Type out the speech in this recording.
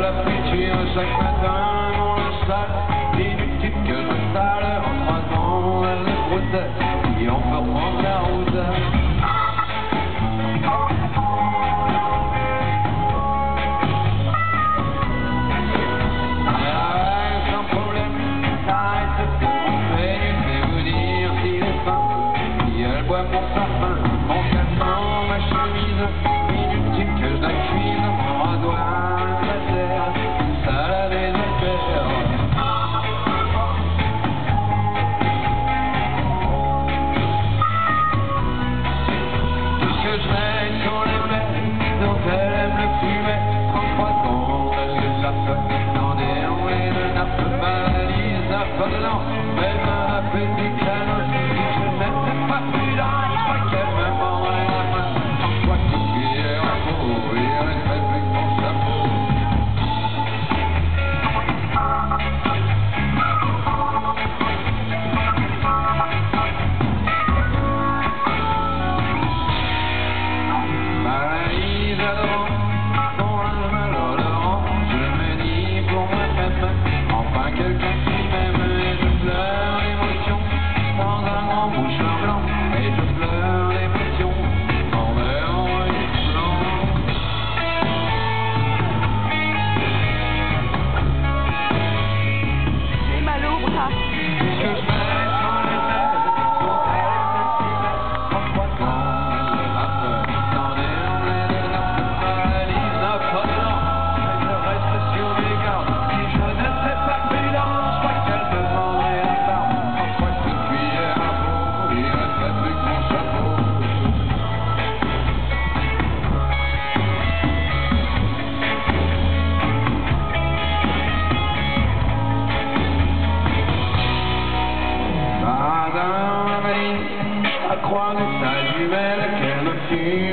la pluie chaque matin dans la salle. Inutile que je sale, en trois ans, elle le brossait, qui en peut la route. Arrête sans problème, ça t'arrêtes de te tromper, c'est vous dire s'il est fin, si elle boit mon parfum, en cassant ma chemise, inutile que je la cuise. Βέβαια φεύγει see.